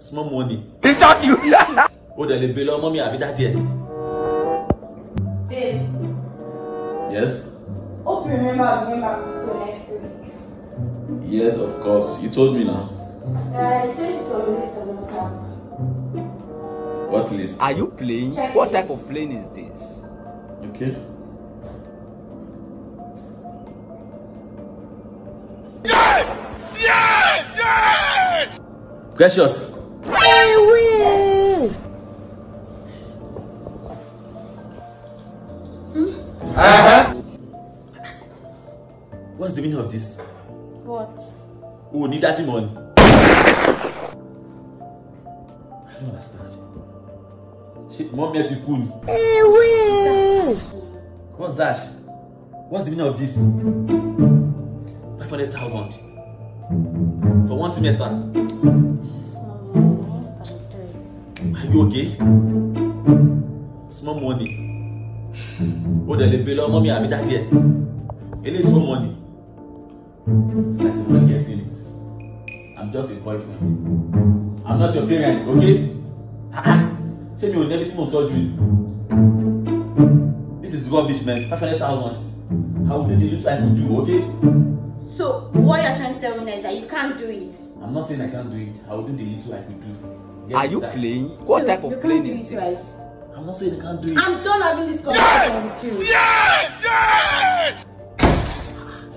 small money. He shot you. ó dẹ̀ lè gbé lọ mọ́mí àbí dájú ẹ̀. Babe, yes hope you remember I'm going back to school next week. yes of course you told me now. Uh, I sent some list of them camp. what list. Are you playing? Check What it. type of playing is this? okay. Precious. Hmm? Uh-huh. What's the meaning of this? What? Oh, need that money. I don't understand. Shit, mom here to cool. What's that? What's the meaning of this? 500,000 for one semester. Are you okay? Small money. Oh, the lebelo, mommy, àbí daddy ẹ̀. Eléyìí small money. Like I'm not getting it. I'm just a boyfriend. I'm not your parent, okay? Ah ah. Ṣé mi ò ní ẹbí tí mo tọ́jú yìí? This is rubbish, man. Five hundred thousand. I will do the little I could do, okay? So, what you're trying to tell me is that you can't do it. I'm not saying I can't do it. I will do the little I could do. Yes, Are you I- playing? What You- type of can't playing is this. right? I'm not saying I can't do it. I'm done having this conversation with you.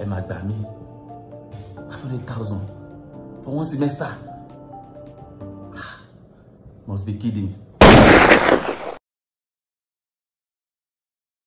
Ẹ máa gbà mí. Hundred thousand for one semester. Ah, Must be kidding.